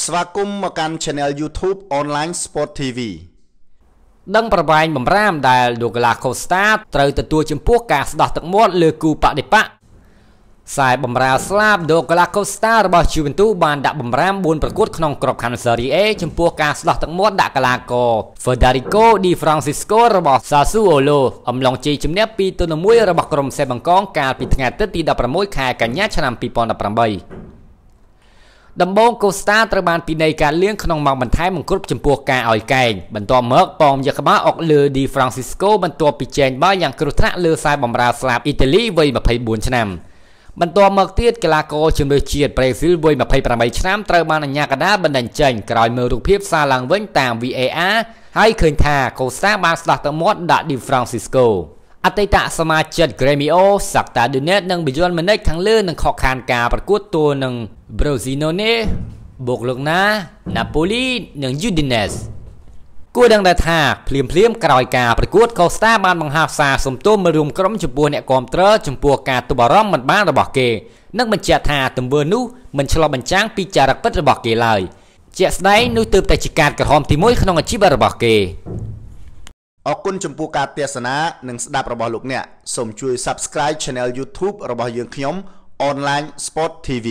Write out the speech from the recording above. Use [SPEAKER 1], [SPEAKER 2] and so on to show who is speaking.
[SPEAKER 1] ស្វាគមន៍មកកាន់ Channel YouTube Online Sport TV
[SPEAKER 2] ដឹងប្រវែងបំរាមដែល Douglas Costa ត្រូវទទួលចំពោះការស្ដោះទឹកមាត់លើគូបដិបកខ្សែបំរើស្លាប់ Douglas Costa របស់ Juventus បានដាក់បំរាម4ប្រកួតក្នុងក្របខ័ណ្ឌ Serie A ចំពោះការស្ដោះទឹកមាត់ដាក់កីឡាករ Federico Di Francisco របស់ Sassuolo អំឡុងជ័យជំនះ2ទល់1របស់ក្រុមសេបង្កងកាលពីថ្ងៃអាទិត្យទី16ខែកញ្ញាឆ្នាំ2018 ដំបូងកូស្តាត្រូវបានពិន័យការលៀងក្នុងម៉ោងបន្ថែមមិនគ្រប់ចំពោះការឲ្យកែងបន្ទាប់មកប៉មយកក្បាលអុកលើឌីហ្វ្រាំងស៊ីស្កូបន្ទាប់ពីចែងបាល់យ៉ាងគ្រោះថ្នាក់លើខ្សែបម្រើស្លាប់អ៊ីតាលីវ័យ24ឆ្នាំបន្ទាប់មកទៀតកីឡាករជំនឿជាតិប្រេស៊ីលវ័យ28ឆ្នាំត្រូវបានអាជ្ញាកណ្ដាលបណ្តេញចេញក្រោយមើលរូបភាពសារឡើងវិញតាម VAR ហើយឃើញថាកូស្តាបានស្ដោះទឹកមាត់ដាក់ឌីហ្វ្រាំងស៊ីស្កូអតីតសមាជិក Gremio Sakta Dunet និង Beyond Munich ខាងលើនឹងខកខានការប្រកួតទល់នឹង Brosinone បូកលោកណា Napoli និង Udinese គួរដឹងដែរថាភ្លាមភ្លាមក្រោយការប្រកួត Costa បានបង្ហាសារសំទោសមករួមក្រុមចំពោះអ្នកគាំទ្រចំពោះការទប់អារម្មណ៍មិនបានរបស់គេនិងបញ្ជាក់ថាទង្វើនោះមិនឆ្លុះបញ្ចាំងពីចរិតពិតរបស់គេឡើយជាក់ស្ដែងនោះទើបតែជាការក្រហមទី1ក្នុងអាជីពរបស់គេ
[SPEAKER 1] អរគុណចំពោះការទស្សនានិងស្ដាប់របស់លោកអ្នកសូមជួយ Subscribe Channel YouTube របស់យើងខ្ញុំ Online Sport TV